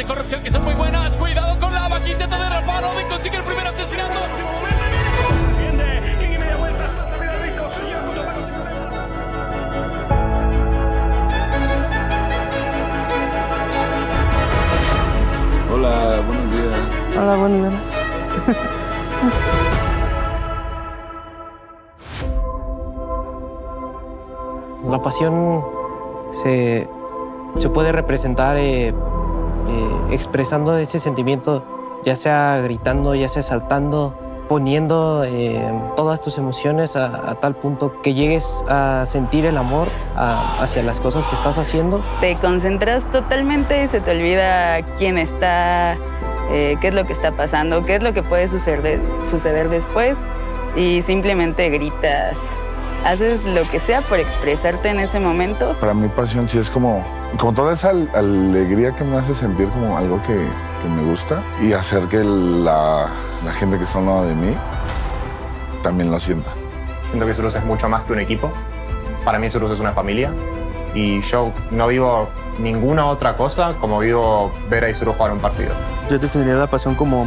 de corrupción que son muy buenas. Cuidado con la vaca, intenta derrapar. Odin consigue el primer asesinato. Se defiende. King y media vuelta. Salta vida rico. Señor con mano sin problemas. Hola, buenos días. Hola, buenos días. La pasión se, se puede representar eh, eh, expresando ese sentimiento, ya sea gritando, ya sea saltando, poniendo eh, todas tus emociones a, tal punto que llegues a sentir el amor hacia las cosas que estás haciendo. Te concentras totalmente y se te olvida quién está, eh, qué es lo que está pasando, qué es lo que puede suceder, suceder después y simplemente gritas. Haces lo que sea por expresarte en ese momento. Para mí pasión sí es como, como toda esa al- alegría que me hace sentir como algo que, que me gusta y hacer que la, la gente que está al lado de mí también lo sienta. Siento que Isurus es mucho más que un equipo. Para mí Isurus es una familia. Y yo no vivo ninguna otra cosa como vivo ver a Isurus jugar un partido. Yo definiría la pasión como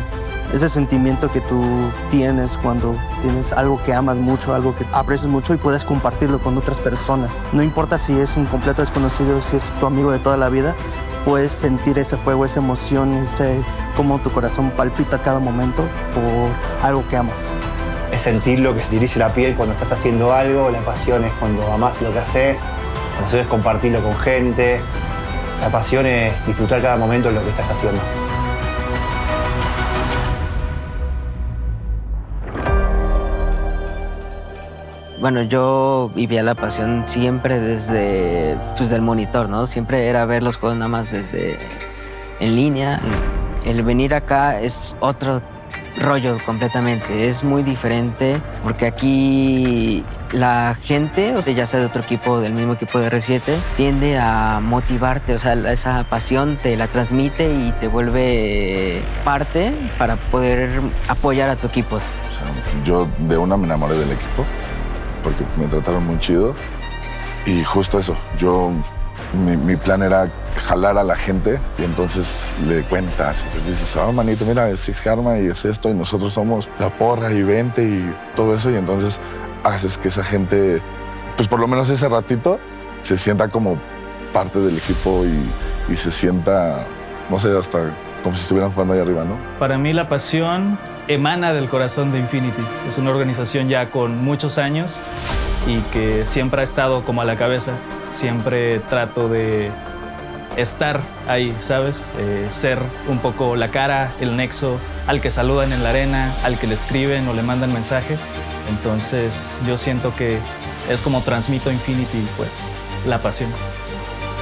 ese sentimiento que tú tienes cuando tienes algo que amas mucho, algo que aprecias mucho y puedes compartirlo con otras personas. No importa si es un completo desconocido, si es tu amigo de toda la vida, puedes sentir ese fuego, esa emoción, ese cómo tu corazón palpita cada momento por algo que amas. es sentir lo que se eriza la piel cuando estás haciendo algo, la pasión es cuando amás lo que haces, la pasión es compartirlo con gente, la pasión es disfrutar cada momento de lo que estás haciendo. Bueno, yo vivía la pasión siempre desde pues, del monitor, ¿no? Siempre era ver los juegos nada más desde en línea. El venir acá es otro rollo completamente. Es muy diferente porque aquí la gente, o sea, ya sea de otro equipo, del mismo equipo de R7, tiende a motivarte. O sea, esa pasión te la transmite y te vuelve parte para poder apoyar a tu equipo. O sea, yo de una me enamoré del equipo porque me trataron muy chido. Y justo eso, yo, mi, plan era jalar a la gente y entonces le cuentas, y pues dices, ah, manito, mira, es Six Karma y es esto y nosotros somos la porra y vente y todo eso y entonces haces que esa gente, pues por lo menos ese ratito, se sienta como parte del equipo y se sienta, no sé, hasta como si estuvieran jugando ahí arriba, ¿no? Para mí la pasión emana del corazón de Infinity. Es una organización ya con muchos años y que siempre ha estado como a la cabeza. Siempre trato de estar ahí, ¿sabes? Eh, ser un poco la cara, el nexo, al que saludan en la arena, al que le escriben o le mandan mensaje. Entonces yo siento que es como transmito Infinity, pues, la pasión.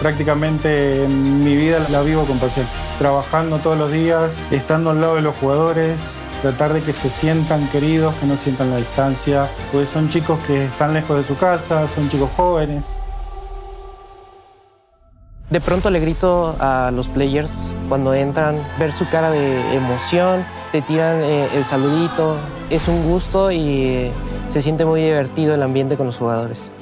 Prácticamente mi vida la vivo con pasión. Trabajando todos los días, estando al lado de los jugadores, tratar de que se sientan queridos, que no sientan la distancia, porque son chicos que están lejos de su casa, son chicos jóvenes. De pronto le grito a los players cuando entran, ver su cara de emoción, te tiran eh, el saludito, es un gusto y eh, se siente muy divertido el ambiente con los jugadores.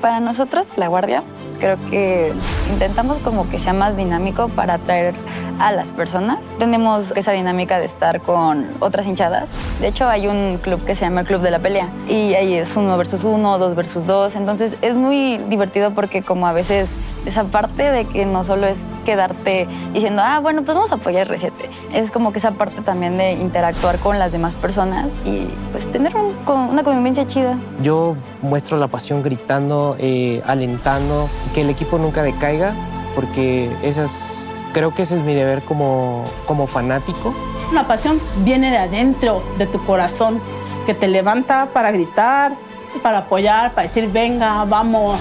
Para nosotros, La Guardia, creo que intentamos como que sea más dinámico para atraer a las personas. Tenemos esa dinámica de estar con otras hinchadas. De hecho, hay un club que se llama el Club de la Pelea y ahí es uno versus uno, dos versus dos. Entonces es muy divertido porque como a veces esa parte de que no solo es quedarte diciendo, ah, bueno, pues vamos a apoyar R7. Es como que esa parte también de interactuar con las demás personas y pues tener un- con- una convivencia chida. Yo muestro la pasión gritando, eh, alentando, que el equipo nunca decaiga, porque esa es, creo que ese es mi deber como, como fanático. La pasión viene de adentro, de tu corazón, que te levanta para gritar, para apoyar, para decir, venga, vamos.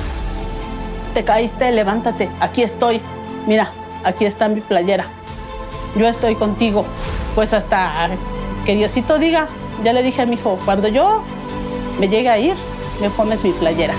Te caíste, levántate, aquí estoy. Mira, aquí está mi playera. Yo estoy contigo. Pues hasta que Diosito diga, ya le dije a mi hijo, cuando yo me llegue a ir, me pones mi playera.